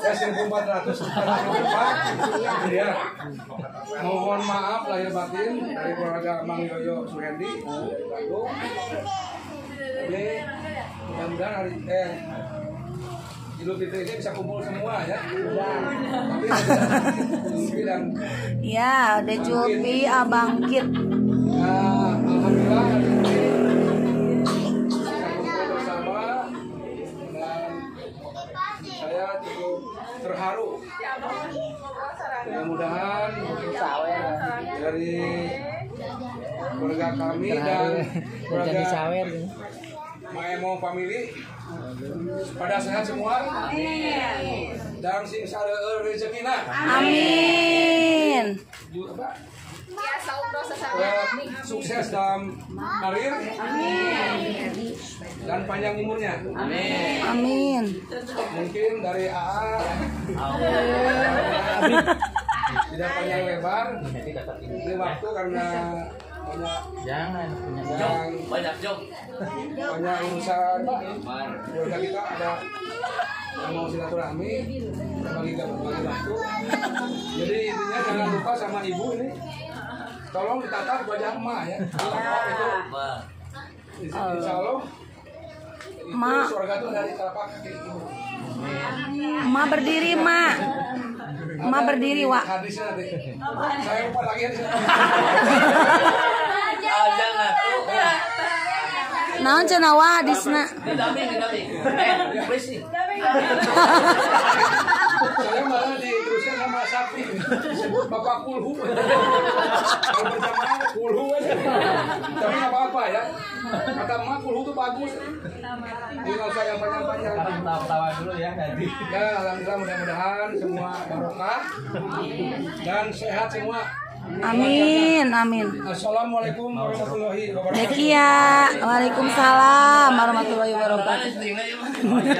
Ya 1400 ya. Mohon maaf lahir batin dari keluarga Mang Yoyo Suhendi. Ini mudah-mudahan hari eh Idul Fitri ini bisa kumpul semua ya. Ya, Ade Julfi Abang Kit. Saya cukup terharu. Mudah-mudahan dari keluarga kami dan keluarga Maemo family. Pada sehat semua. Dan sing sareur rezekina Amin. juga Eh, sukses dalam karir dan panjang umurnya. Amin. mungkin dari AA tidak panjang lebar. Ini waktu karena banyak Jangan punya yang banyak jok. banyak urusan keluarga kita ada yang mau silaturahmi berbagi berbagi waktu. Jadi intinya jangan lupa sama ibu ini. Tolong ditata wajah emak ya. Itu insya Allah Ma. Ma berdiri, Ma. Ma berdiri, di Wak. saya lupa lagi. Naon cenah wa hadisna? Eh, saya malah diteruskan sama bapak kulhu berjamaah aja tapi nggak apa-apa ya kata emak kulhu itu bagus ini nggak usah yang panjang-panjang Tawa-tawa dulu ya nanti. ya alhamdulillah mudah-mudahan semua barokah dan sehat semua Amin, amin. assalamualaikum warahmatullahi wabarakatuh Dekia, Waalaikumsalam warahmatullahi wabarakatuh. Ya.